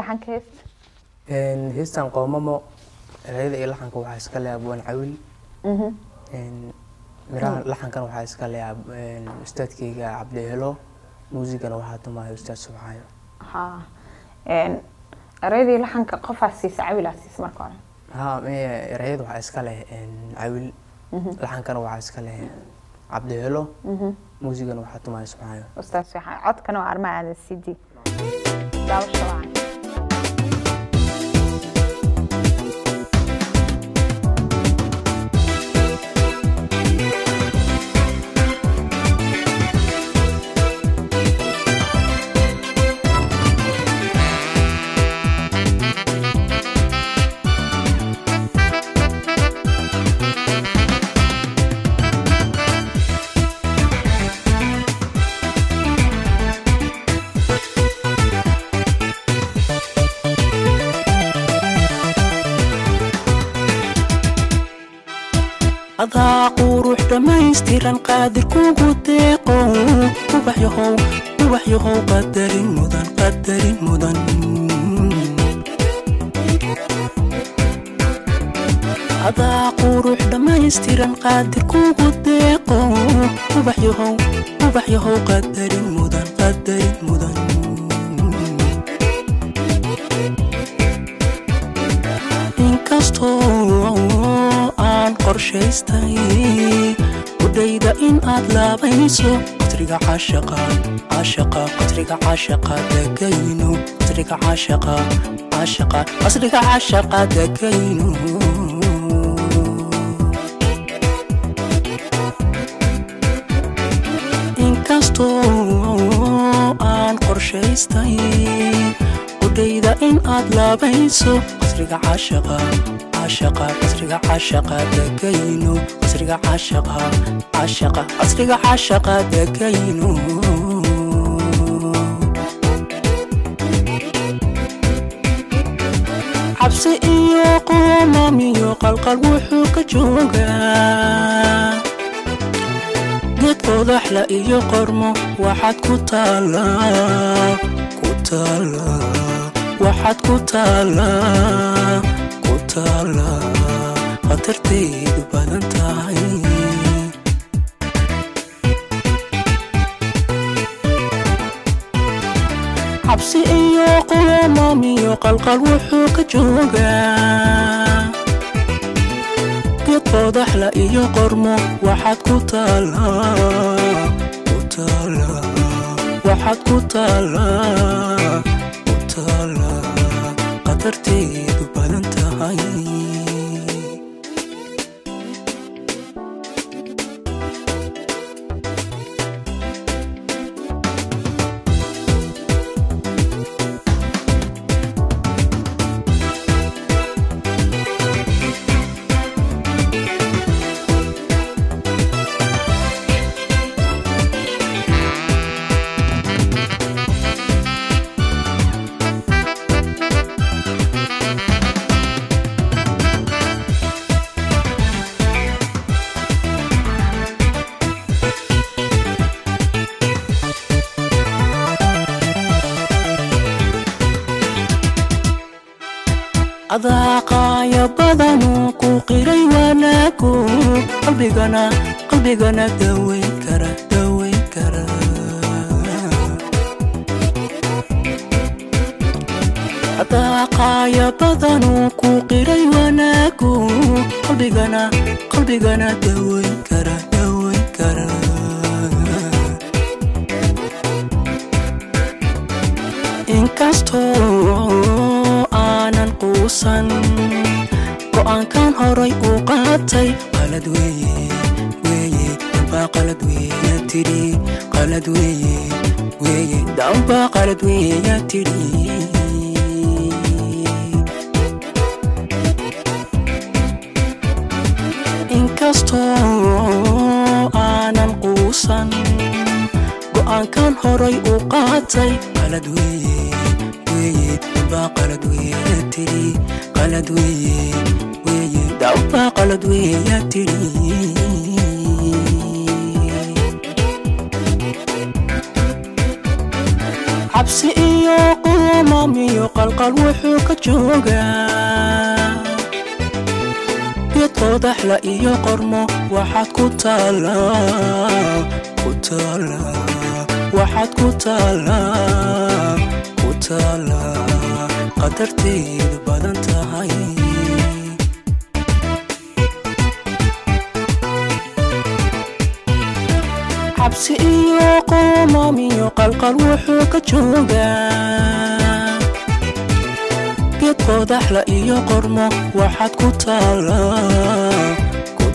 laxanka heesta heestan qoomamo erayada iyo laxanka waxaa iska leh abwaan cawil. Miraha laxankan waxaa iska leh ustaadkeyga cabdihelo muusigana waxaa tumaayo ustaad subxaayo ha erayadii laxanka qofaa siisa cawilaa siisa marka hore. Ha erayada waxaa iska leh cawil. Laxankana waxaa iska leh cabdihelo muusigana waxaa tumaayo subxaayo ustaas waxaa codkana waa armaa aadan cd daawasha wacan adaa qurux dhammaystiran qaadir kugu deeqo ubaxyahow qadarin mudan qadarin mudan adaa qurux dhammaystiran qaadir kugu deeqo ubaxyahow qadarin mudan qadarin mudan qorshaystay udhayda in aad laabayso qadriga caashaqa caashaqa qadriga caashaqa degayno qadriga caashaqa caashaqa qasriga caashaqa degayno. Inkastoo aan qorshaystay udhayda in aad laabayso qasriga caashaqa caashaqa qasriga caashaqa degayno qasriga caashaqa caashaqa qasriga caashaqa degayno cabsi iyo qoomam iyo qalqal wuxuu ka joogaa geed qodaxla iyo qormo waxaad ku taalaa ku taalaa waxaad ku taalaa ku taalaa khatartaydu badan tahay. Cabsi iyo qoomam iyo qalqal wuxuu ka joogaa. Geed qodaxla iyo qormo waxaad ku taalaa ku taalaa waxaad ku taalaa khatartaydu badan adaaqaaya badanuu ku qiray wanaagu qalbigana qalbigana daweyn kara daweyn kara adaaqaaya badanuu ku qiray wanaagu qalbigana qalbigana daweyn kara daweyn kara inkastoo quusan go'aankan horay uu qaatay. Qalad weeye weeye dambaa qalad weeya tidhi qalad weeye weeye dambaa qalad weeya tidhi inkastoo aanan quusan go'aankan horay uu qaatay. Qalad weeye weeye dambaa qalad weeya tidhi qalad weeye weeye dambaa qalad weeya tidhi cabsi iyo qumam iyo qalqal wuxuu ka joogaa geed qodaxla iyo qormo waxaad ku taalaa ku taalaa ku taalaa qadarteedu badan cabsi iyo qumam iyo qalqal wuxuu ka joogaa geed qodaxla iyo qormo waxaad ku taalaa ku